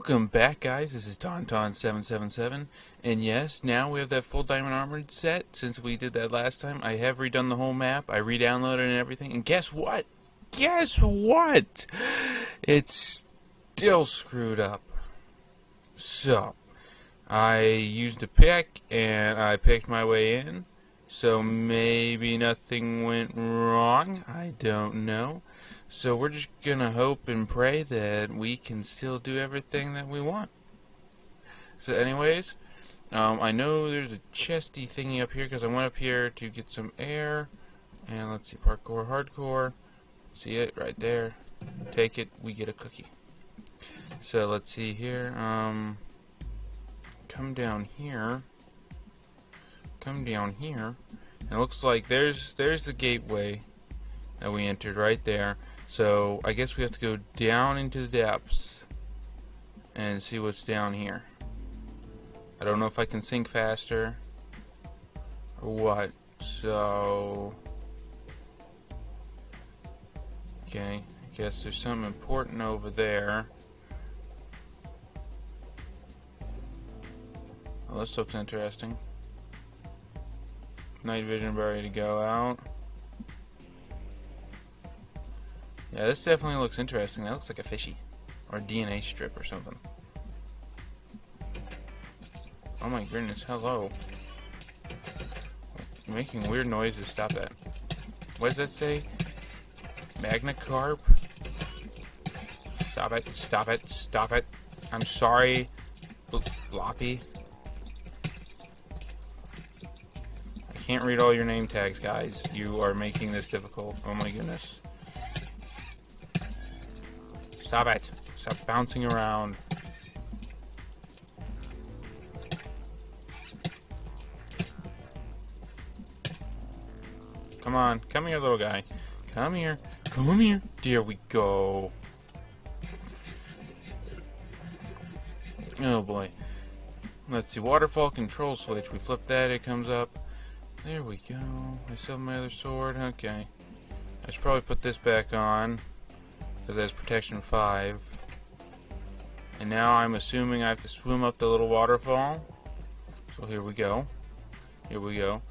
Welcome back, guys. This is Tauntaun777, and yes, now we have that full diamond armored set. Since we did that last time, I have redone the whole map. I re-downloaded and everything, and guess what? Guess what? It's still screwed up. So, I used a pick, and I picked my way in. So maybe nothing went wrong. I don't know. So we're just gonna hope and pray that we can still do everything that we want. So anyways, um, I know there's a chesty thingy up here because I went up here to get some air. And let's see, parkour hardcore. See it right there. Take it, we get a cookie. So let's see here. Um, come down here. Come down here. And it looks like there's there's the gateway that we entered right there. So I guess we have to go down into the depths and see what's down here. I don't know if I can sink faster or what. So okay, I guess there's something important over there. Well, this looks interesting. Night vision ready to go out. Yeah, this definitely looks interesting. That looks like a fishy. Or a DNA strip or something. Oh my goodness, hello. You're making weird noises, stop that. What does that say? Magna Carp? Stop it, stop it, stop it. I'm sorry, Floppy. I can't read all your name tags, guys. You are making this difficult. Oh my goodness. Stop it. Stop bouncing around. Come on. Come here, little guy. Come here. Come here. There we go. Oh boy. Let's see. Waterfall control switch. We flip that. It comes up. There we go. I still have my other sword. Okay. I should probably put this back on because that's protection 5. And now I'm assuming I have to swim up the little waterfall. So here we go. Here we go.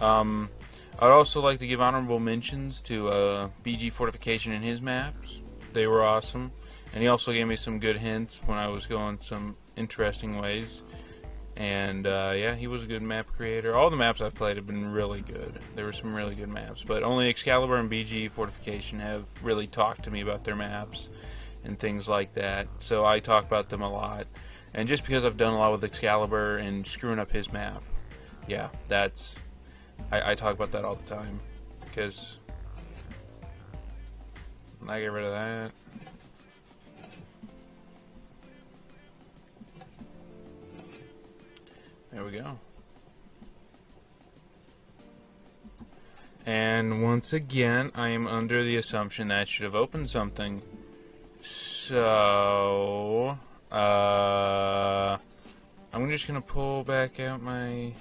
Um, I'd also like to give honorable mentions to uh, BG Fortification and his maps. They were awesome. And he also gave me some good hints when I was going some interesting ways. And uh, yeah, he was a good map creator. All the maps I've played have been really good. There were some really good maps, but only Excalibur and BG Fortification have really talked to me about their maps and things like that. So I talk about them a lot. And just because I've done a lot with Excalibur and screwing up his map, yeah, that's I, I talk about that all the time because I get rid of that. There we go. And once again, I am under the assumption that I should have opened something. So, uh, I'm just going to pull back out my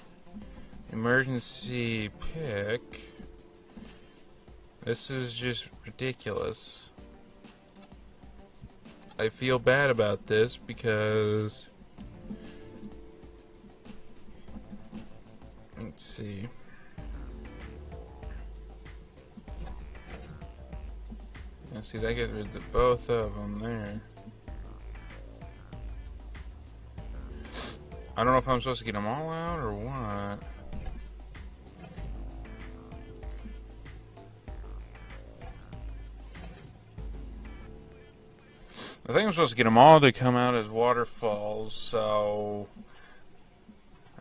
emergency pick. This is just ridiculous. I feel bad about this because Let's see. Yeah, see, that gets rid of both of them there. I don't know if I'm supposed to get them all out or what. I think I'm supposed to get them all to come out as waterfalls, so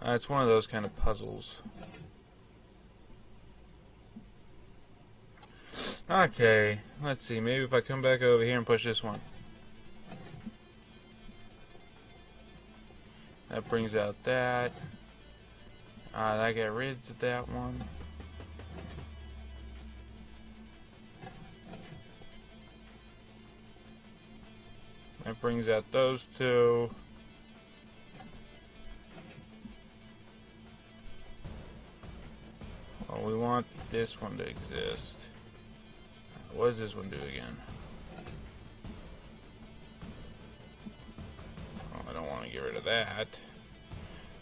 uh, it's one of those kind of puzzles. Okay, let's see. Maybe if I come back over here and push this one. That brings out that. Uh, that got rid of that one. That brings out those two. We want this one to exist. What does this one do again? Well, I don't want to get rid of that.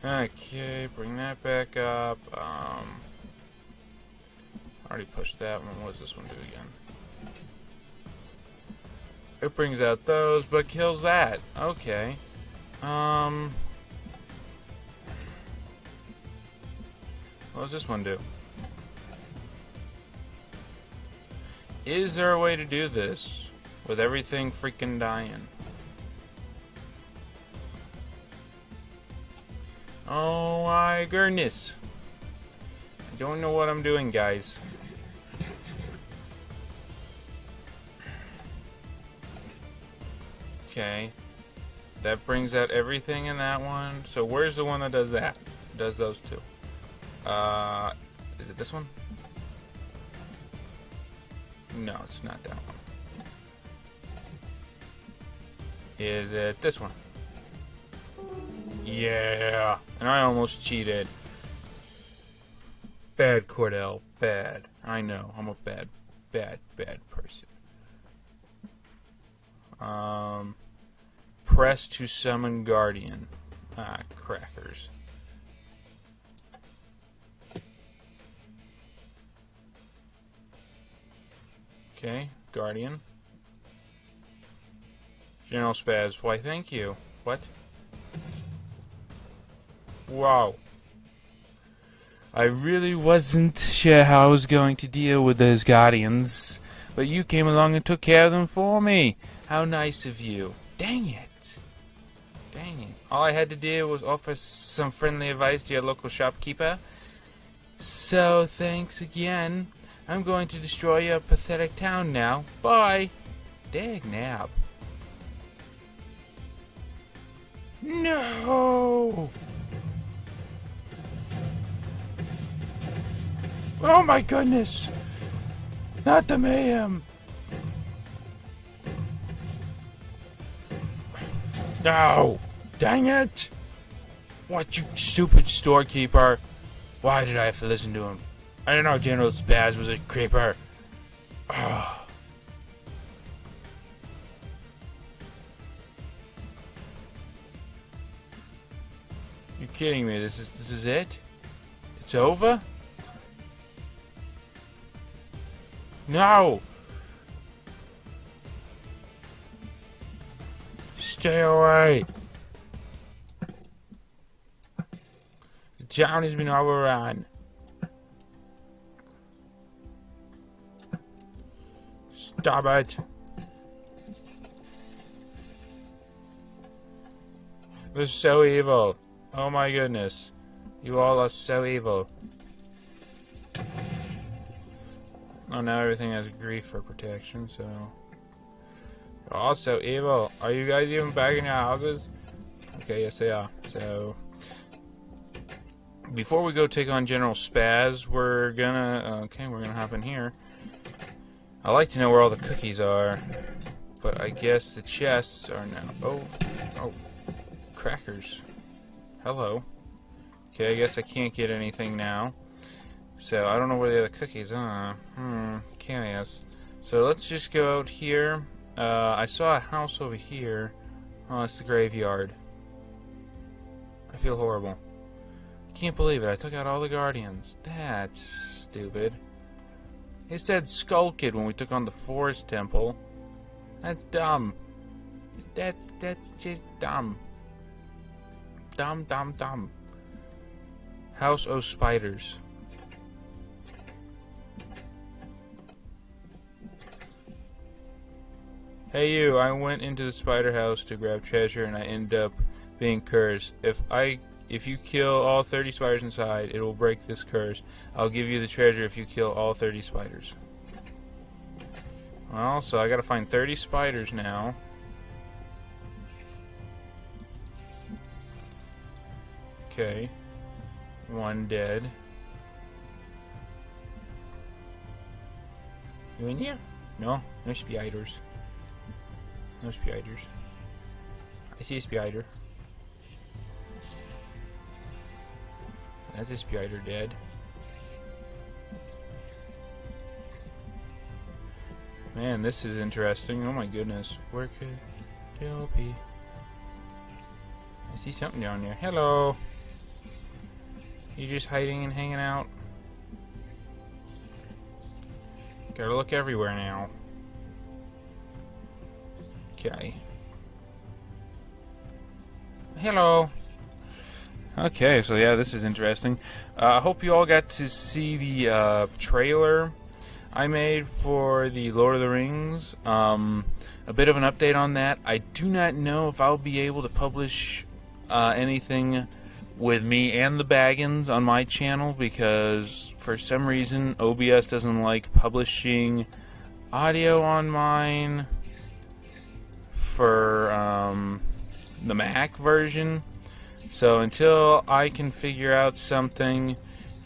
Okay, bring that back up. Um, already pushed that one. What does this one do again? It brings out those, but kills that. Okay. Um. What does this one do? Is there a way to do this with everything freaking dying? Oh my goodness. I don't know what I'm doing, guys. Okay. That brings out everything in that one. So where's the one that does that? Does those two? Uh, is it this one? No, it's not that one. Is it this one? Yeah! And I almost cheated. Bad Kordell. Bad. I know. I'm a bad, bad, bad person. Um, press to summon Guardian. Ah, crackers. Okay, Guardian. General Spaz, why thank you. What? Wow. I really wasn't sure how I was going to deal with those Guardians, but you came along and took care of them for me. How nice of you. Dang it. Dang it. All I had to do was offer some friendly advice to your local shopkeeper. So, thanks again. I'm going to destroy your pathetic town now. Bye. Dag nab. No! Oh my goodness! Not the mayhem! No! Dang it! What, you stupid storekeeper? Why did I have to listen to him? I don't know General Spaz was a creeper. Oh. You kidding me? This is this is it? It's over? No! Stay away! The town has been overrun. Stop it! They're so evil. Oh my goodness. You all are so evil. Oh, now everything has grief for protection, so... You're all so evil. Are you guys even back in your houses? Okay, yes they are. So... Before we go take on General Spaz, we're gonna... Okay, we're gonna hop in here. I like to know where all the cookies are. But I guess the chests are now... Oh, oh, crackers. Hello. Okay, I guess I can't get anything now. So, I don't know where the other cookies are. Hmm, curious. So, let's just go out here. Uh, I saw a house over here. Oh, it's the graveyard. I feel horrible. I can't believe it. I took out all the guardians. That's stupid. It said Skull Kid when we took on the Forest Temple. That's dumb. That's that's just dumb. Dumb, dumb, dumb. House of Spiders. Hey you, I went into the spider house to grab treasure and I end up being cursed. If I if you kill all 30 spiders inside, it will break this curse. I'll give you the treasure if you kill all 30 spiders. Well, so I gotta find 30 spiders now. Okay. One dead. You in here? No, no spiders. No spiders. I see a spider. That's a spider dead. Man, this is interesting. Oh my goodness. Where could Dale be? I see something down there. Hello. You just hiding and hanging out? Gotta look everywhere now. Okay. Hello. Okay, so yeah, this is interesting. Uh, I hope you all got to see the uh, trailer I made for the Lord of the Rings. Um, a bit of an update on that. I do not know if I'll be able to publish uh, anything with me and the Baggins on my channel because for some reason OBS doesn't like publishing audio on mine for um, the Mac version. So until I can figure out something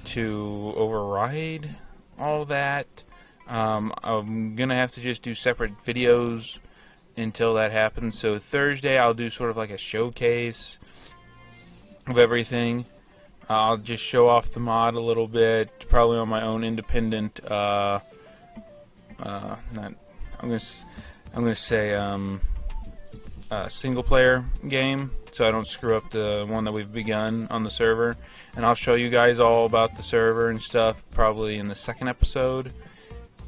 to override all that, um, I'm gonna have to just do separate videos until that happens. So Thursday I'll do sort of like a showcase of everything. I'll just show off the mod a little bit, probably on my own independent. Uh, uh, not. I'm gonna. I'm gonna say um, uh, single player game, so I don't screw up the one that we've begun on the server. And I'll show you guys all about the server and stuff probably in the second episode,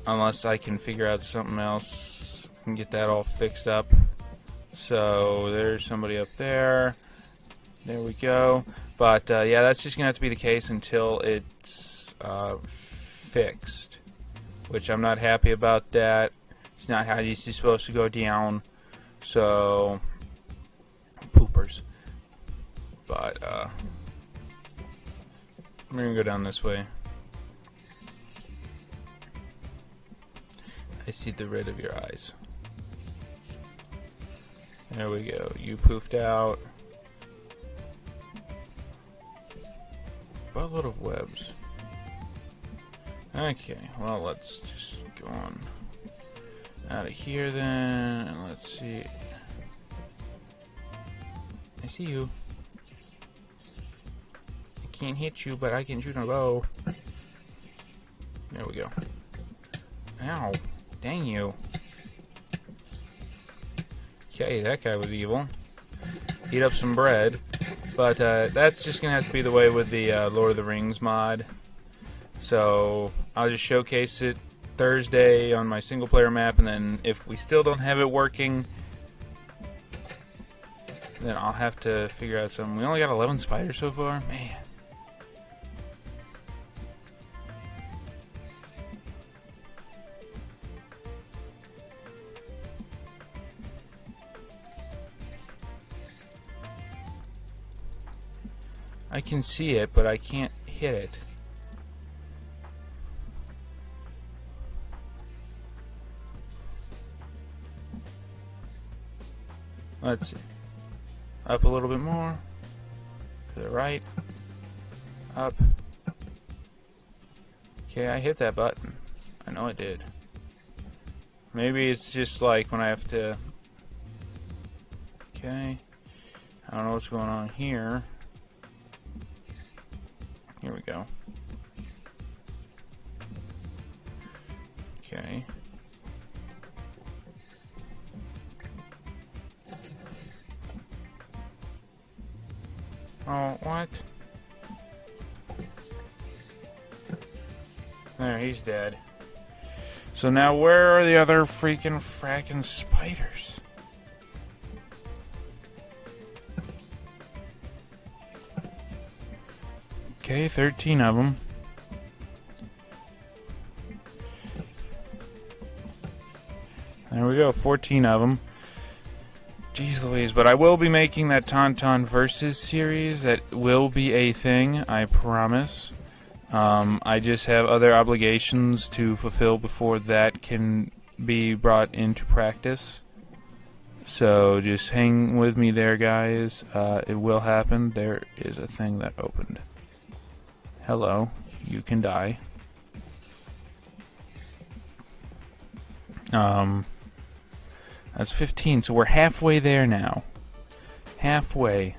unless I can figure out something else and get that all fixed up. So there's somebody up there. There we go. But uh, yeah, that's just gonna have to be the case until it's uh, fixed, which I'm not happy about. That it's not how it's supposed to go down. So poopers. But uh, we're gonna go down this way. I see the red of your eyes. There we go. You poofed out. Buttload of webs. Okay, well, let's just go on out of here then, and let's see. I see you. I can't hit you, but I can shoot a bow. There we go. Ow. Dang you. Okay, that guy was evil. Eat up some bread. But uh, that's just going to have to be the way with the uh, Lord of the Rings mod. So I'll just showcase it Thursday on my single player map, and then if we still don't have it working, then I'll have to figure out something. We only got 11 spiders so far? Man. I can see it, but I can't hit it. Let's see. Up a little bit more. To the right. Up. Okay, I hit that button. I know I did. Maybe it's just like when I have to... Okay. I don't know what's going on here. Here we go. So now where are the other freaking fracking spiders? Okay, 13 of them. There we go, 14 of them. Jeez Louise, but I will be making that Tauntaun Versus series. That will be a thing, I promise. Um, I just have other obligations to fulfill before that can be brought into practice. So just hang with me there, guys. Uh, it will happen. There is a thing that opened. Hello, you can die. Um, that's 15, so we're halfway there now. Halfway.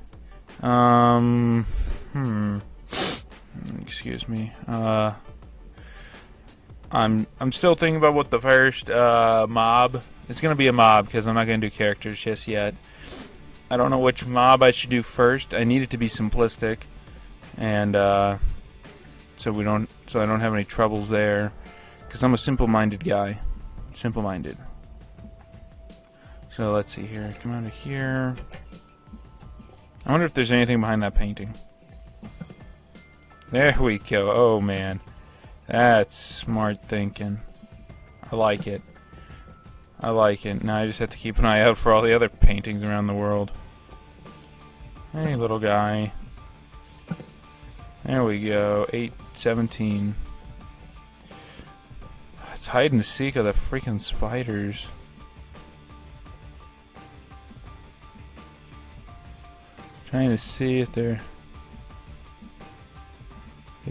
Um, hmm. Excuse me. Uh, I'm I'm still thinking about what the first uh, mob. It's gonna be a mob because I'm not gonna do characters just yet. I don't know which mob I should do first. I need it to be simplistic, and uh, so we don't, so I don't have any troubles there, because I'm a simple-minded guy, simple-minded. So let's see here. Come out of here. I wonder if there's anything behind that painting. There we go. Oh man, that's smart thinking. I like it. I like it. Now I just have to keep an eye out for all the other paintings around the world. Hey, little guy. There we go. 817. It's hide and seek of the freaking spiders. Trying to see if there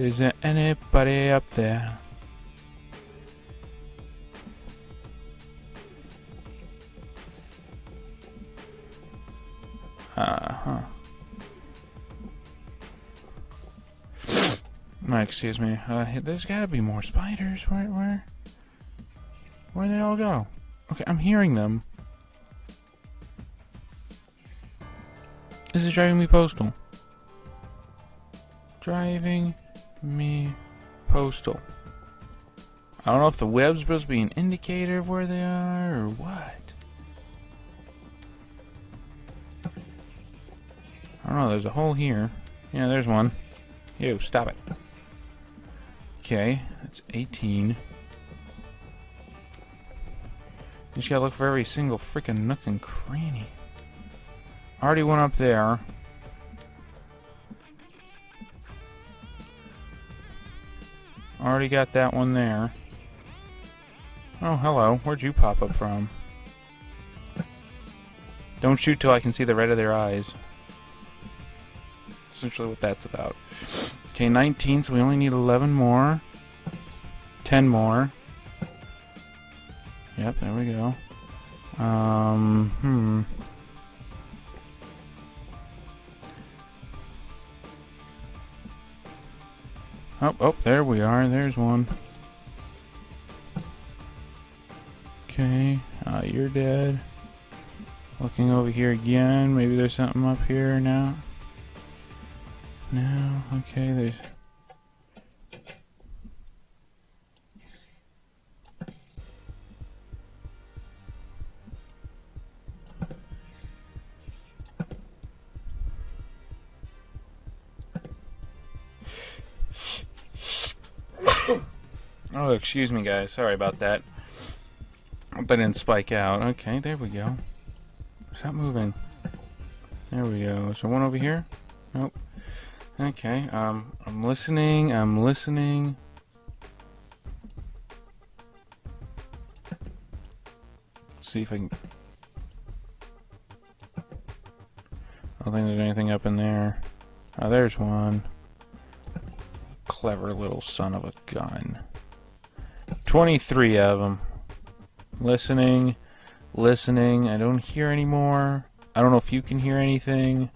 is there anybody up there. Uh-huh. excuse me. Uh, there's gotta be more spiders. Where, where? Where they all go? Okay, I'm hearing them. This is driving me postal. Driving me postal. I don't know if the web's supposed to be an indicator of where they are or what. I don't know, there's a hole here. Yeah, there's one. Yo, stop it. Okay, that's 18. You just gotta look for every single freaking nook and cranny. Already went up there. Already got that one there. Oh, hello. Where'd you pop up from? Don't shoot till I can see the red of their eyes. Essentially what that's about. Okay, 19, so we only need 11 more. 10 more. Yep, there we go. Um, hmm. Oh, oh, there we are. There's one. Okay, uh, you're dead. Looking over here again. Maybe there's something up here now. No, okay, there's... Oh, excuse me, guys. Sorry about that. I didn't spike out. Okay, there we go. Stop moving. There we go. So one over here? Nope. Okay, um, I'm listening, I'm listening. Let's see if I can... I don't think there's anything up in there. Oh, there's one. Clever little son of a gun. 23 of them. Listening, listening. I don't hear anymore. I don't know if you can hear anything.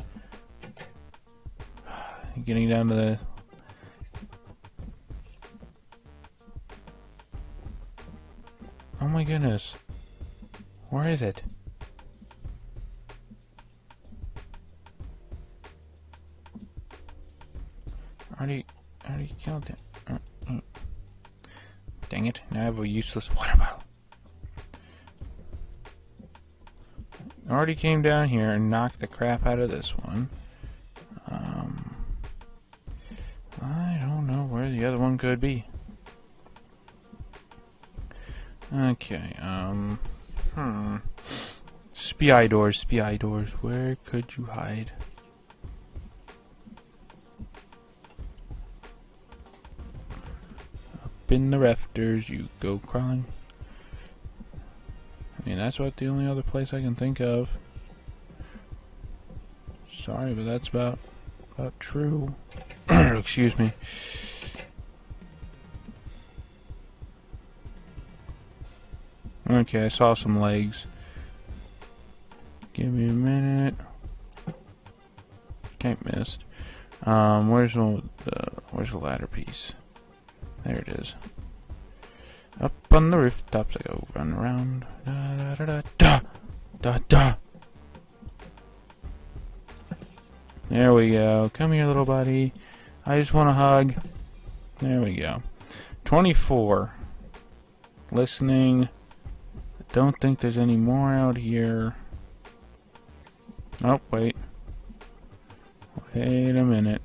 Getting down to the... Oh my goodness. Where is it? Already, already killed it. Dang it, now I have a useless water bottle. Already came down here and knocked the crap out of this one. Um, I don't know where the other one could be. Okay, um, hmm. Spy doors, spy doors, where could you hide? In the rafters you go crawling. I mean, that's about the only other place I can think of. Sorry, but that's about about true. Excuse me. Okay, I saw some legs. Give me a minute. Can't miss. Um, where's the, uh, where's the ladder piece? There it is. Up on the rooftops I go run around. Da da da da da da. There we go. Come here, little buddy. I just want a hug. There we go. 24. Listening. Don't think there's any more out here. Oh, wait. Wait a minute.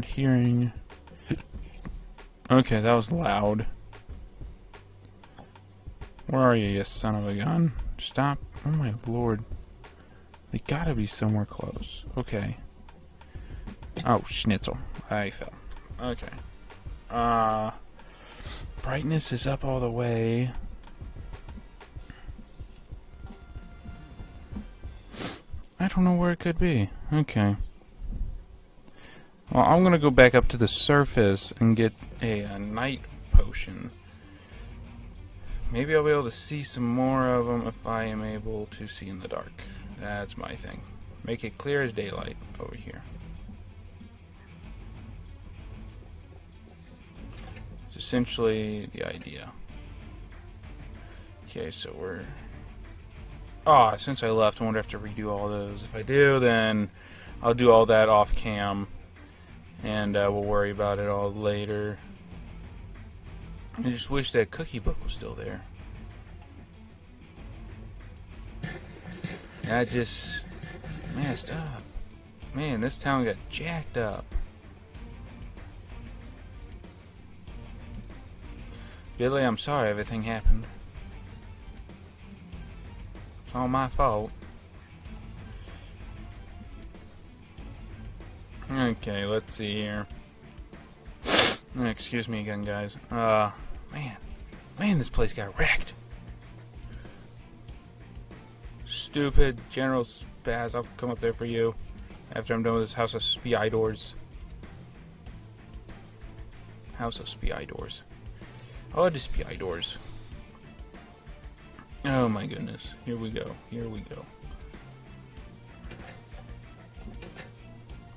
I'm hearing. Okay, that was loud. Where are you, you son of a gun? Stop. Oh my lord. They gotta be somewhere close. Okay. Oh, schnitzel. I fell. Okay. Uh, brightness is up all the way. I don't know where it could be. Okay. Well, I'm gonna go back up to the surface and get a, a night potion. Maybe I'll be able to see some more of them if I am able to see in the dark. That's my thing. Make it clear as daylight over here. It's essentially the idea. Okay, so we're... Ah, oh, since I left, I wonder if I have to redo all those. If I do, then I'll do all that off cam and uh, we'll worry about it all later. I just wish that cookie book was still there. I just messed up. Man, this town got jacked up. Billy, I'm sorry everything happened. It's all my fault. Okay, let's see here. Excuse me again, guys. Uh, man. Man, this place got wrecked. Stupid General Spaz. I'll come up there for you after I'm done with this House of Spy Doors. House of Spy Doors. Oh, the Spy Doors. Oh my goodness. Here we go. Here we go.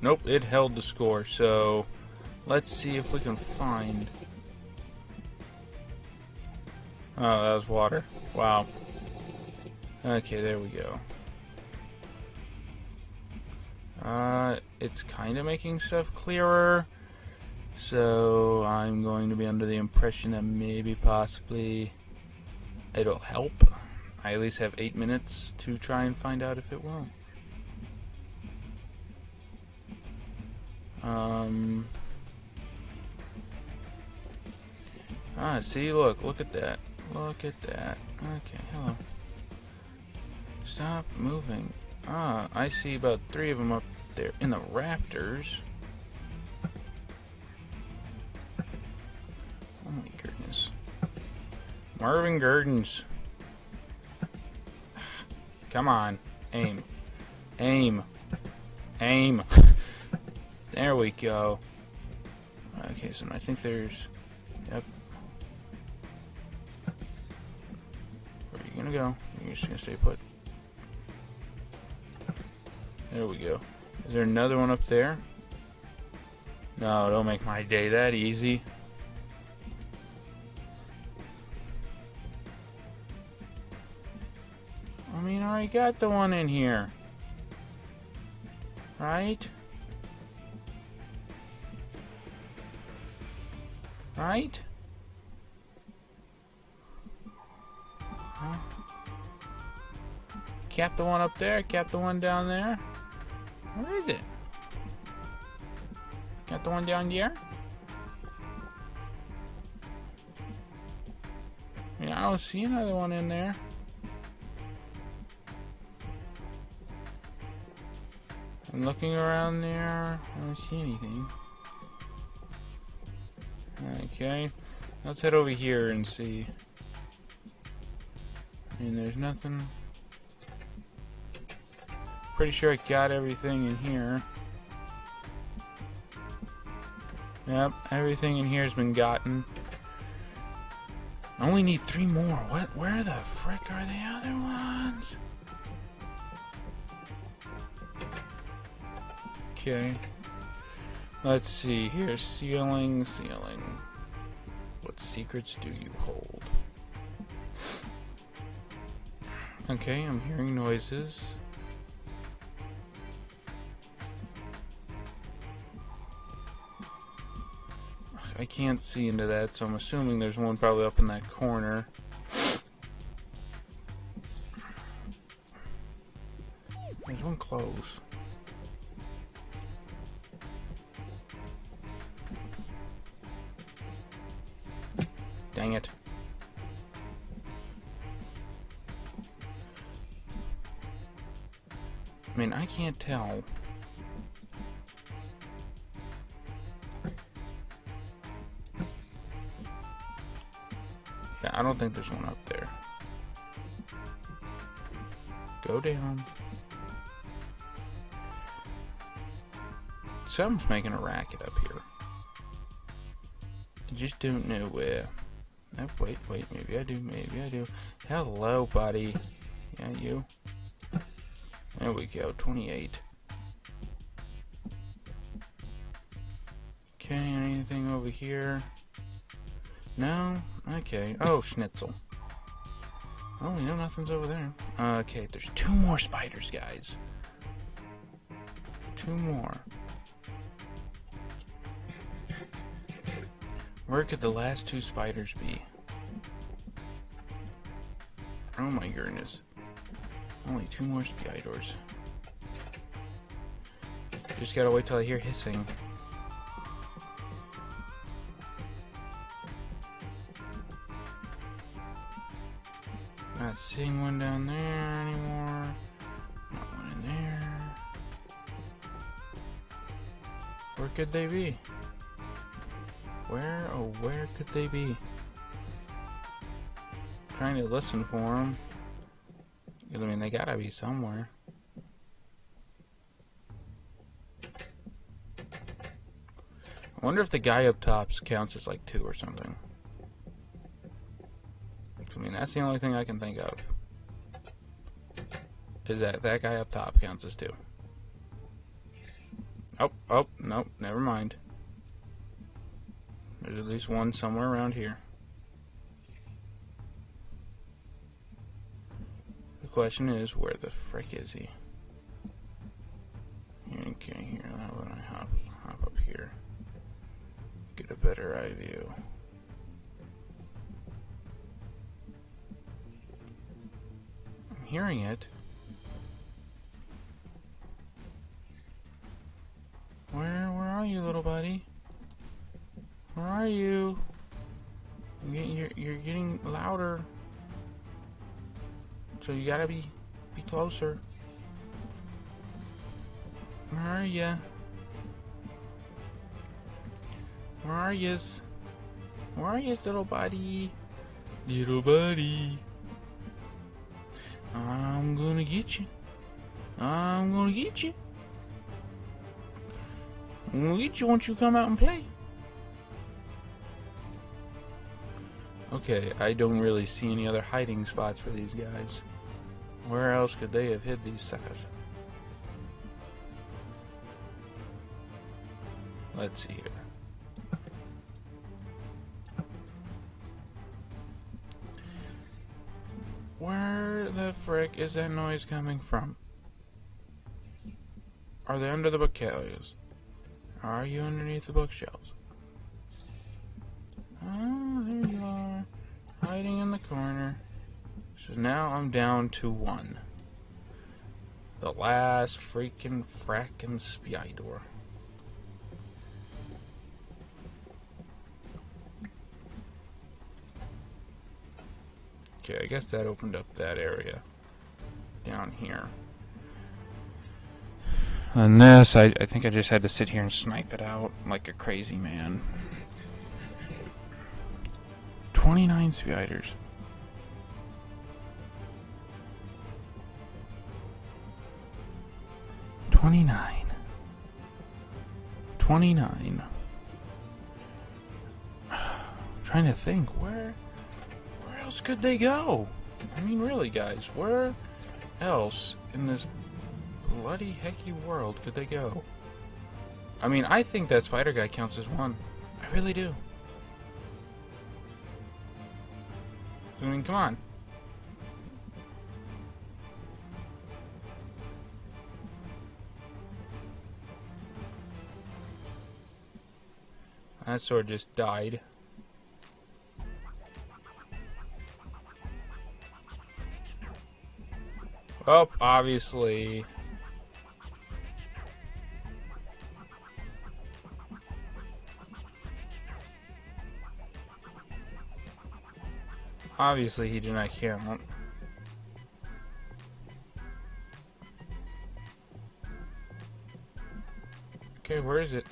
Nope, it held the score, so let's see if we can find... Oh, that was water. Wow. Okay, there we go. Uh, it's kind of making stuff clearer. So I'm going to be under the impression that maybe possibly it'll help. I at least have eight minutes to try and find out if it will. Um. Ah, see, look, look at that. Look at that. Okay, hello. Stop moving. Ah, I see about three of them up there in the rafters. Oh my goodness. Marvin Gurdons. Come on. Aim. Aim. Aim. There we go. Okay, so I think there's... Yep. Where are you gonna go? You're just gonna stay put. There we go. Is there another one up there? No, don't make my day that easy. I mean, I already got the one in here. Right? Right? Huh? Cap the one up there, cap the one down there. Where is it? Got the one down here? I I don't see another one in there. I'm looking around there. I don't see anything. Okay, let's head over here and see. And there's nothing. Pretty sure I got everything in here. Yep, everything in here has been gotten. I only need three more. What? Where the frick are the other ones? Okay. Let's see here. Ceiling, ceiling. What secrets do you hold? Okay, I'm hearing noises. I can't see into that, so I'm assuming there's one probably up in that corner. There's one close. Can't tell. Yeah, I don't think there's one up there. Go down. Something's making a racket up here. I just don't know where. Oh, wait, wait, maybe I do, maybe I do. Hello, buddy. Yeah, you. There we go, 28. Okay, anything over here? No? Okay. Oh, schnitzel. Oh, we know nothing's over there. Okay, there's two more spiders, guys. Two more. Where could the last two spiders be? Oh my goodness. Only two more spiders. Just gotta wait till I hear hissing. Not seeing one down there anymore. Not one in there. Where could they be? Where, oh, where could they be? trying to listen for them. I mean, they gotta be somewhere. I wonder if the guy up top counts as like two or something. I mean, that's the only thing I can think of. Is that that guy up top counts as two. Oh, oh, nope, never mind. There's at least one somewhere around here. Question is, where the frick is he? I hop, hop up here? Get a better eye view. I'm hearing it. So you gotta be, be closer. Where are ya? Where are yous? Where are yous, little buddy? Little buddy. I'm gonna get you. I'm gonna get you. I'm gonna get you once you come out and play. Okay, I don't really see any other hiding spots for these guys. Where else could they have hid these suckers? Let's see here. Where the frick is that noise coming from? Are they under the bookshelves? Are you underneath the bookshelves? Oh, there you are. Hiding in the corner. Now I'm down to one. The last freaking frackin' spider. Okay, I guess that opened up that area down here. This, I, I think I just had to sit here and snipe it out like a crazy man. 29 spiders. Twenty-nine. Twenty-nine. trying to think where where else could they go? I mean really guys, where else in this bloody hecky world could they go? I mean I think that spider guy counts as one. I really do. I mean, come on. That sword just died. Oh, obviously. Obviously, he did not count. Okay, where is it?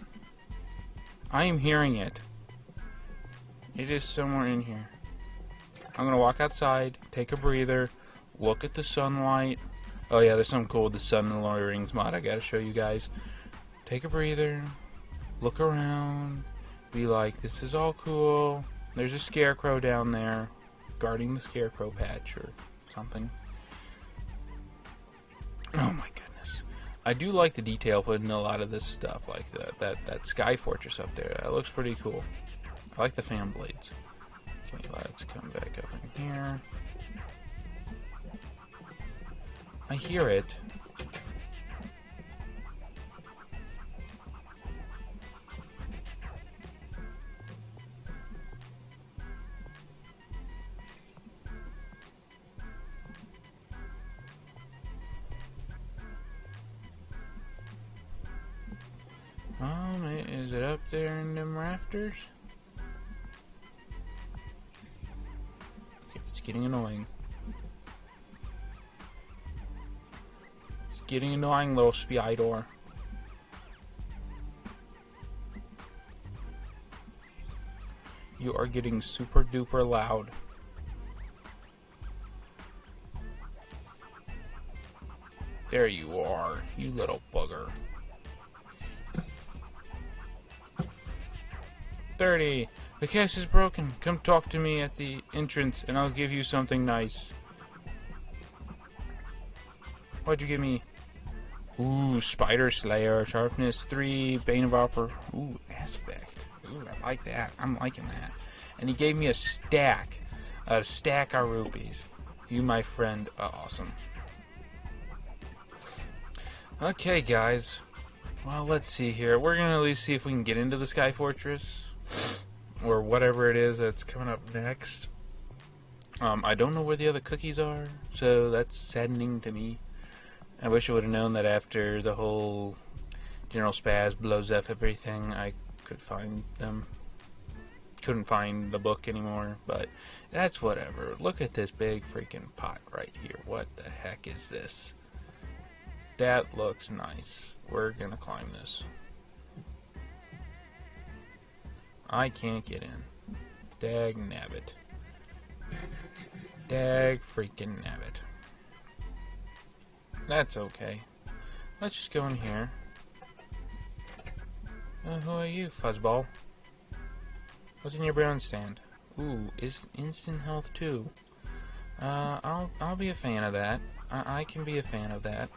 I am hearing it. It is somewhere in here. I'm gonna walk outside, take a breather, look at the sunlight. Oh yeah, there's something cool with the Sun and Lord of the Rings mod I gotta show you guys. Take a breather, look around, be like, this is all cool. There's a scarecrow down there, guarding the scarecrow patch or something. Oh my. I do like the detail put in a lot of this stuff, like that that sky fortress up there. That looks pretty cool. I like the fan blades. Okay, let's come back up in here. I hear it. Um, is it up there in them rafters? It's getting annoying. It's getting annoying, little door. You are getting super duper loud. There you are, you little 30. The cash is broken. Come talk to me at the entrance and I'll give you something nice. What'd you give me? Ooh, Spider Slayer, Sharpness 3, Bane of Arthropods. Ooh, Aspect. Ooh, I like that. I'm liking that. And he gave me a stack. A stack of rupees. You, my friend, are awesome. Okay, guys. Well, let's see here. We're gonna at least see if we can get into the Sky Fortress or whatever it is that's coming up next. Um, I don't know where the other cookies are, so that's saddening to me. I wish I would have known that after the whole General Spaz blows up everything, I could find them. Couldn't find the book anymore, but that's whatever. Look at this big freaking pot right here. What the heck is this? That looks nice. We're gonna climb this. I can't get in. Dag nabbit. Dag freaking nabbit. That's okay. Let's just go in here. Uh, who are you, fuzzball? What's in your brewing stand? Ooh, is instant health too. Uh, I'll I'll be a fan of that. I, I can be a fan of that.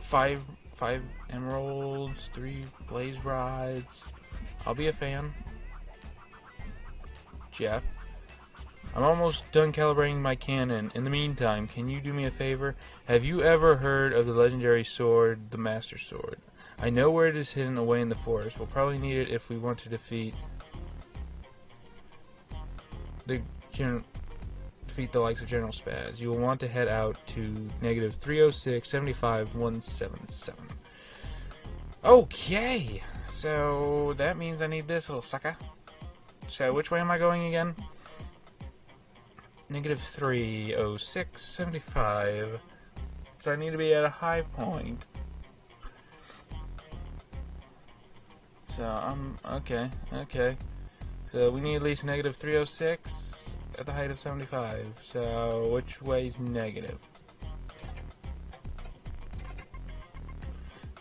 Five five emeralds, three blaze rods. I'll be a fan. Jeff. I'm almost done calibrating my cannon. In the meantime, can you do me a favor? Have you ever heard of the legendary sword, the Master Sword? I know where it is hidden away in the forest. We'll probably need it if we want to defeat the defeat the likes of General Spaz. You will want to head out to negative 306 75 177. Okay. So that means I need this little sucker. So which way am I going again? Negative 306, 75. So I need to be at a high point. So I'm okay, okay. So we need at least negative 306 at the height of 75. So which way is negative?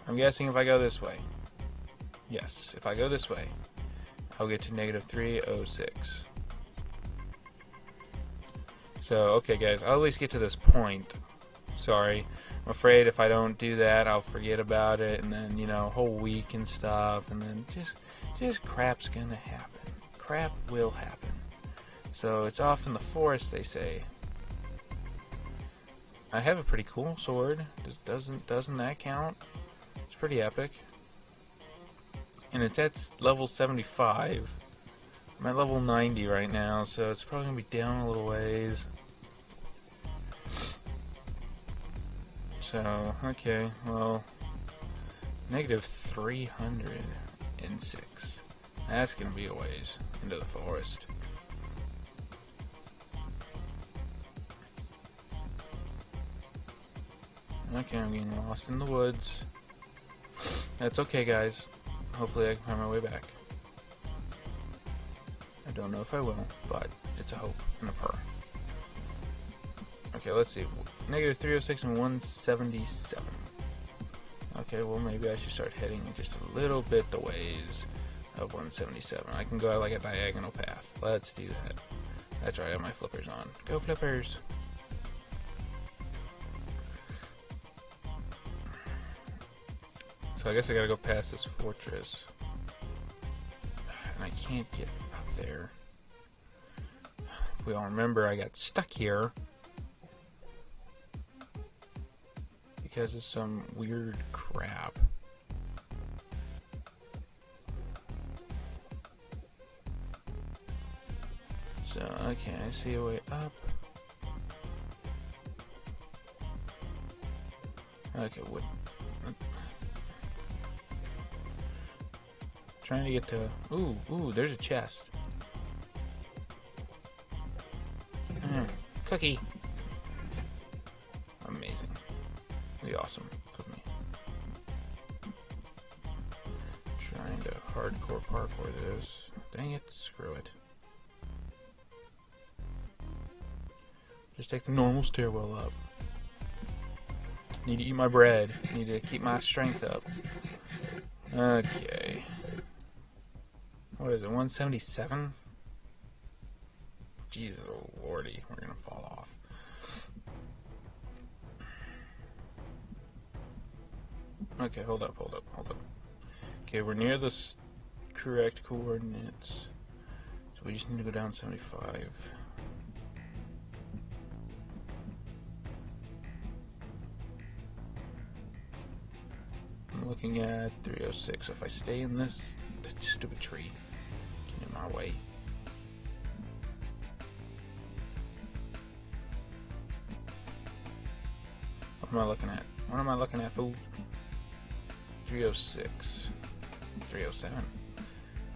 I'm guessing if I go this way. Yes, if I go this way, I'll get to negative 306. So, okay guys, I'll at least get to this point. Sorry. I'm afraid if I don't do that, I'll forget about it, and then, you know, whole week and stuff, and then just, just crap's gonna happen. Crap will happen. So it's off in the forest, they say. I have a pretty cool sword. Does, doesn't doesn't that count? Pretty epic. And it's at level 75. I'm at level 90 right now, so it's probably going to be down a little ways. So, okay, well, negative 306. That's going to be a ways into the forest. Okay, I'm getting lost in the woods. That's okay, guys. Hopefully I can find my way back. I don't know if I will, but it's a hope and a prayer. Okay, let's see. Negative 306 and 177. Okay, well maybe I should start heading just a little bit the ways of 177. I can go like a diagonal path. Let's do that. That's right, I have my flippers on. Go flippers! So I guess I gotta go past this fortress. And I can't get up there. If we all remember, I got stuck here. Because of some weird crap. So, okay, I see a way up. Okay, what? Trying to get to... Ooh, ooh, there's a chest. Mm, cookie. Amazing. Be awesome. Trying to hardcore parkour this. Dang it, screw it. Just take the normal stairwell up. Need to eat my bread. Need to keep my strength up. Okay. What is it, 177? Jesus oh lordy, we're gonna fall off. Okay, hold up, hold up, hold up. Okay, we're near the correct coordinates. So we just need to go down 75. I'm looking at 306. If I stay in this stupid tree, my way. What am I looking at? What am I looking at, fools? 306. 307.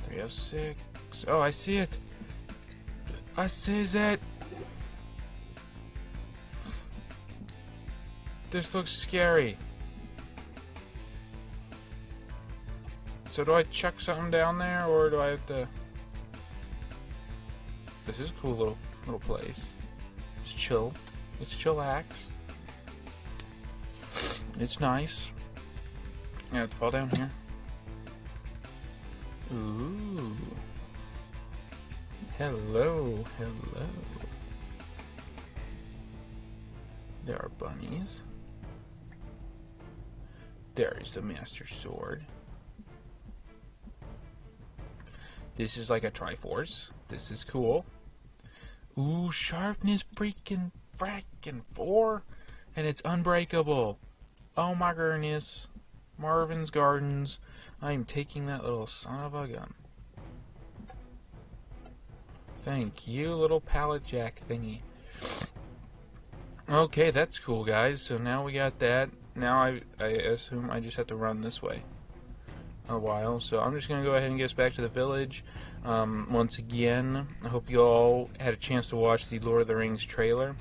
306. Oh, I see it. I see that. This looks scary. So do I chuck something down there, or do I have to... This is a cool little little place. It's chill. It's chillax. It's nice. I have to fall down here. Ooh. Hello, hello. There are bunnies. There is the Master Sword. This is like a Triforce. This is cool. Ooh, sharpness freaking fracking four. And it's unbreakable. Oh my goodness. Marvin's Gardens. I am taking that little son of a gun. Thank you, little pallet jack thingy. Okay, that's cool, guys. So now we got that. Now I, I assume I just have to run this way a while. So I'm just going to go ahead and get us back to the village. Um, once again, I hope you all had a chance to watch the Lord of the Rings trailer.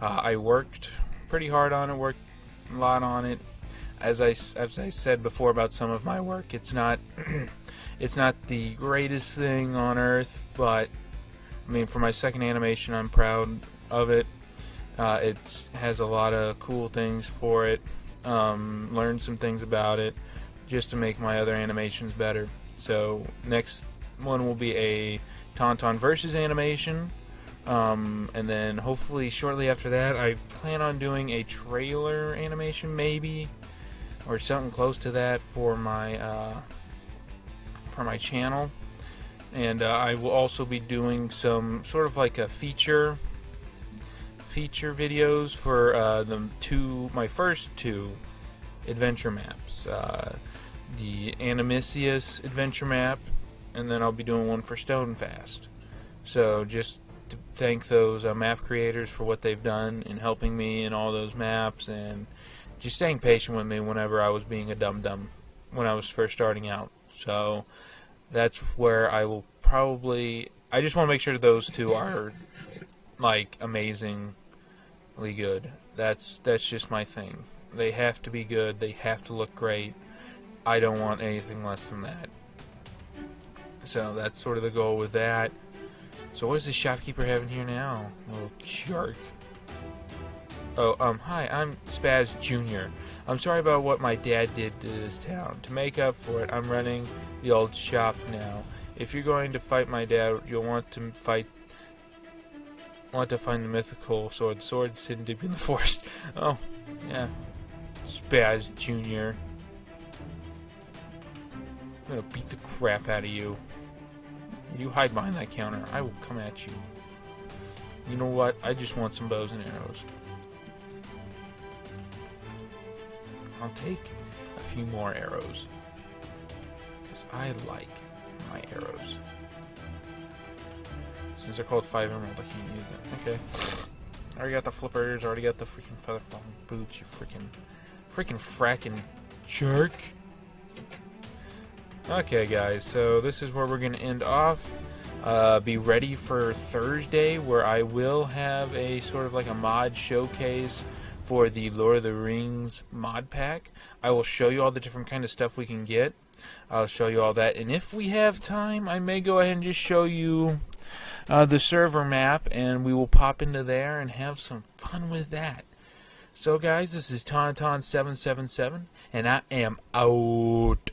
Uh, I worked pretty hard on it, worked a lot on it. As I, as I said before about some of my work, it's not it's not the greatest thing on earth, but I mean, for my second animation, I'm proud of it. Uh, it has a lot of cool things for it. Um, learned some things about it just to make my other animations better. So next one will be a Tauntaun versus animation. Um, and then hopefully shortly after that, I plan on doing a trailer animation, maybe, or something close to that for my uh, for my channel. and uh, I will also be doing some sort of like a feature feature videos for uh, the two my first two adventure maps, uh, the Animisius adventure map, and then I'll be doing one for Stonefast. So just to thank those uh, map creators for what they've done in helping me in all those maps and just staying patient with me whenever I was being a dum dum when I was first starting out. So that's where I will probably. I just want to make sure those two are like amazingly good. That's that's just my thing. They have to be good. They have to look great. I don't want anything less than that. So that's sort of the goal with that. So what is the shopkeeper having here now? Little jerk. Oh, um, hi, I'm Spaz Jr. I'm sorry about what my dad did to this town. To make up for it, I'm running the old shop now. If you're going to fight my dad, you'll want to fight want to find the mythical sword. Swords hidden deep in the forest. Oh, yeah. Spaz Jr. I'm gonna beat the crap out of you. You hide behind that counter. I will come at you. You know what? I just want some bows and arrows. I'll take a few more arrows. Because I like my arrows. Since they're called 5 emerald, I can't use them. Okay. I Already got the flippers, already got the freaking feather falling boots, you freaking, freaking fracking jerk. Okay, guys, so this is where we're going to end off. Uh, be ready for Thursday, where I will have a sort of like a mod showcase for the Lord of the Rings mod pack. I will show you all the different kind of stuff we can get. I'll show you all that, and if we have time, I may go ahead and just show you uh, the server map, and we will pop into there and have some fun with that. So, guys, this is Tauntaun777, and I am out.